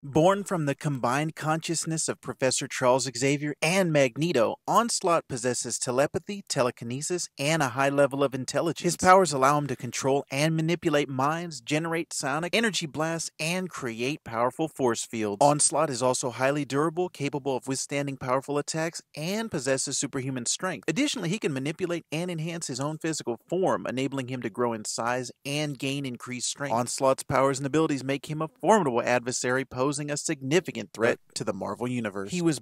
Born from the combined consciousness of Professor Charles Xavier and Magneto, Onslaught possesses telepathy, telekinesis, and a high level of intelligence. His powers allow him to control and manipulate minds, generate psionic energy blasts, and create powerful force fields. Onslaught is also highly durable, capable of withstanding powerful attacks, and possesses superhuman strength. Additionally, he can manipulate and enhance his own physical form, enabling him to grow in size and gain increased strength. Onslaught's powers and abilities make him a formidable adversary posing a significant threat to the Marvel Universe. He was